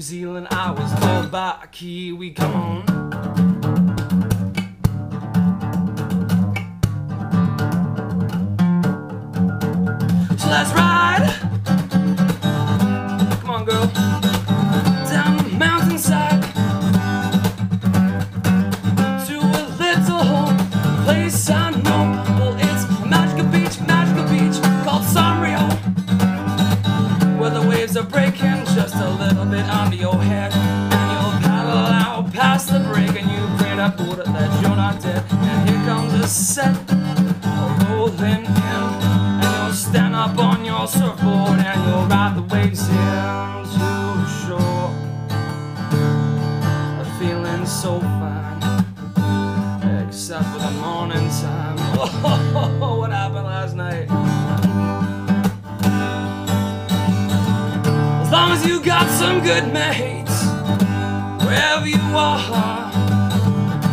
New Zealand, I was told by a Kiwi. Come on. So let's ride. Come on, girl. Breaking just a little bit under your head, and you'll paddle out past the break, and you pray to Buddha that you're not dead. And here comes a set rolling in, and you'll stand up on your surfboard and you'll ride the waves into shore. A feeling so fine, except for the morning time. Oh, what happened last night? Some good mates, wherever you are.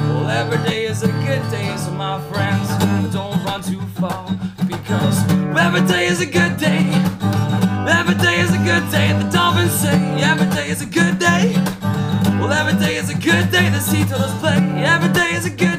Well, every day is a good day, so my friends, don't run too far. Because every day is a good day. Every day is a good day. The dolphins say every day is a good day. Well, every day is a good day. The sea turtles play. Every day is a good